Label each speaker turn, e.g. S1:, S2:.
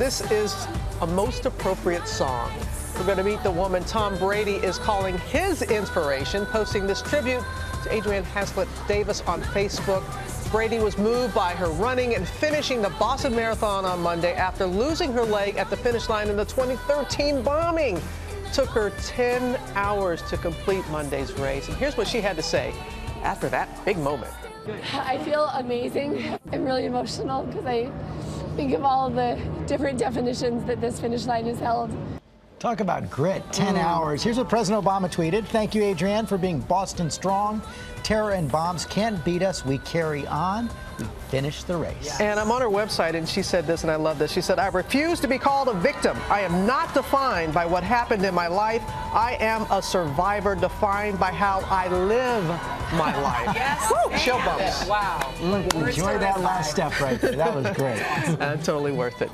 S1: This is a most appropriate song. We're going to meet the woman Tom Brady is calling his inspiration, posting this tribute to Adrianne Haslet Davis on Facebook. Brady was moved by her running and finishing the Boston Marathon on Monday after losing her leg at the finish line in the 2013 bombing. It Took her 10 hours to complete Monday's race. And here's what she had to say after that big moment.
S2: I feel amazing. I'm really emotional because I think of all the different definitions that this finish line has held.
S3: Talk about grit, 10
S1: Mm.
S3: hours. Here's what President Obama tweeted. Thank you, Adrianne, for being Boston strong. Terror and bombs can't beat us. We carry on. We finish the race.
S1: And I'm on her website, and she said this, and I love this. She said, I refuse to be called a victim. I am not defined by what happened in my life. I am a survivor defined by how I live my life.
S4: Yes.
S1: Woo, chill bumps.
S4: Wow.
S3: Look, enjoy that last step right there. That was great.
S1: Uh, totally worth it.